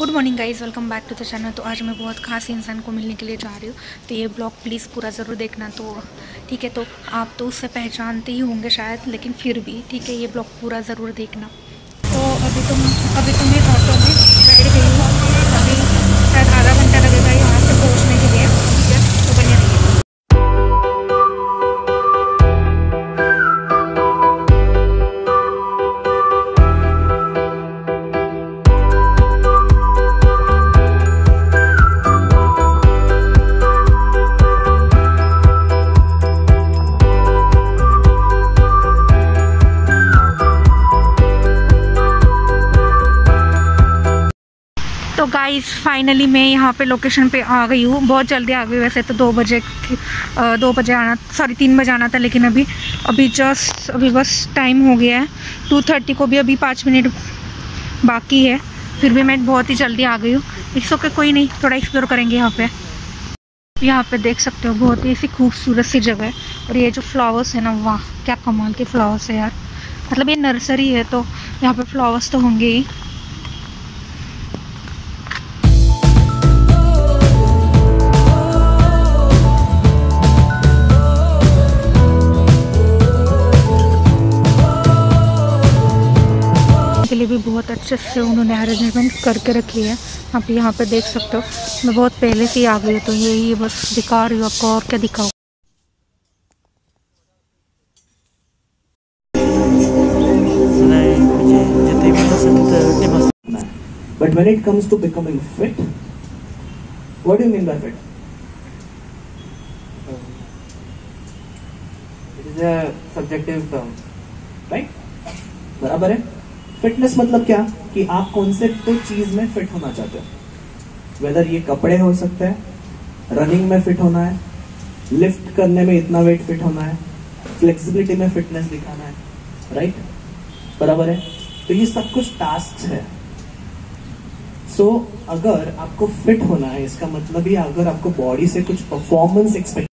Good morning guys welcome back to the channel तो आज मैं बहुत खास इंसान को मिलने के लिए जा रही हूँ। तो ये ब्लॉग प्लीज़ पूरा ज़रूर देखना तो ठीक है? तो आप तो उससे पहचानते ही होंगे शायद, लेकिन फिर भी, ठीक है? ये ब्लॉग पूरा ज़रूर देखना। तो अभी तुम अभी तो मैं ऑटो में तो गाइस फाइनली मैं यहाँ पे लोकेशन पे आ गई हूँ। बहुत जल्दी आ गई वैसे तो दो बजे दो बजे आना सॉरी तीन बजे आना था लेकिन अभी अभी जस्ट अभी बस टाइम हो गया है। टू थर्टी को भी अभी पाँच मिनट बाकी है। फिर भी मैं बहुत ही जल्दी आ गई हूँ। इस ओके कोई नहीं, थोड़ा एक्सप्लोर करेंगे यहाँ पे। यहाँ पे देख सकते हो, बहुत ही ऐसी खूबसूरत सी जगह है। और ये जो फ्लावर्स है ना, वाह, क्या कमाल के फ्लावर्स है यार। मतलब ये नर्सरी है तो यहाँ पे फ्लावर्स तो होंगे ही। लिए भी बहुत अच्छे से उन्होंने अरेंजमेंट करके रखी है आप यहाँ पे देख सकते हो मैं बहुत पहले से ही आ गई हूँ तो यही बस दिखा रही हूँ आपको और क्या दिखाऊँ But when it comes to becoming fit, what do you mean by fit? It is a subjective term. Right? बराबर है फिटनेस मतलब क्या? कि आप कौन से तो चीज़ में फिट होना चाहते हो। वेदर ये कपड़े हो सकते हैं रनिंग में फिट होना है लिफ्ट करने में इतना वेट फिट होना है फ्लेक्सिबिलिटी में फिटनेस दिखाना है राइट बराबर है? तो ये सब कुछ टास्क है। सो so, अगर आपको फिट होना है इसका मतलब ही अगर आपको बॉडी से कुछ परफॉर्मेंस एक्सपेक्ट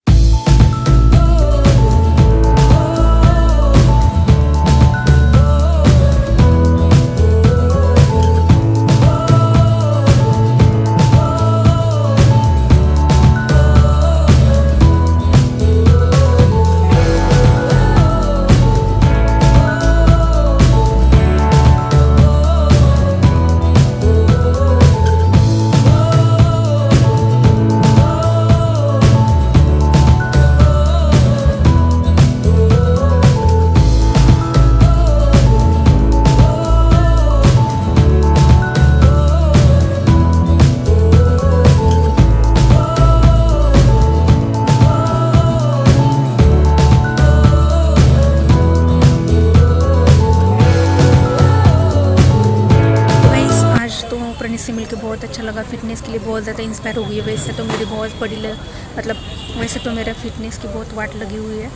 तो प्रणीत से मिलकर बहुत अच्छा लगा। फिटनेस के लिए बहुत ज़्यादा इंस्पायर हो गई है। वैसे तो मेरी बहुत बड़ी ल- मतलब वैसे तो मेरा फिटनेस की बहुत वाट लगी हुई है।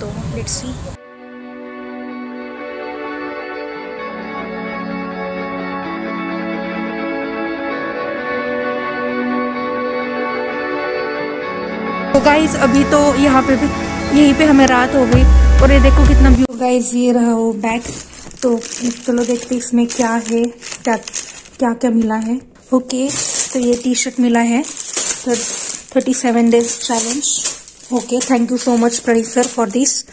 तो लेट्स सी तो गाइस अभी तो यहाँ पे भी, यहीं पे हमें रात हो गई और ये देखो कितना व्यू गाइस ये रहा वो बैग तो चलो देखते इसमें क्या है। क्या क्या क्या मिला है? ओके तो ये टी शर्ट मिला है। Thirty seven days challenge okay thank you so much Praneet sir for this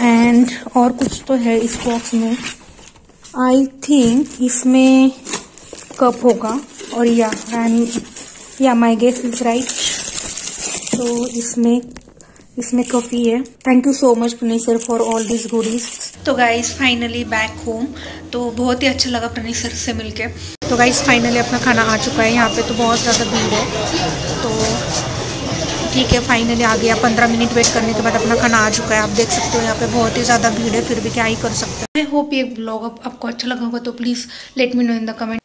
and और कुछ तो है इस बॉक्स में। आई थिंक इसमें कप होगा। और या एंड या माई गेस इज़ राइट तो इसमें इसमें कॉफ़ी है thank you so much Puneet sir for all this goodies तो गाइज़ फाइनली बैक होम तो बहुत ही अच्छा लगा प्रणीत सर से मिलके। तो गाइज़ फाइनली अपना खाना आ चुका है। यहाँ पे तो बहुत ज़्यादा भीड़ है। तो ठीक है फाइनली आ गया। पंद्रह मिनट वेट करने के बाद अपना खाना आ चुका है। आप देख सकते हो यहाँ पे बहुत ही ज़्यादा भीड़ है, फिर भी क्या ही कर सकते हैं। आई होप ये ब्लॉग आपको अच्छा लगा होगा तो please let me know in the comment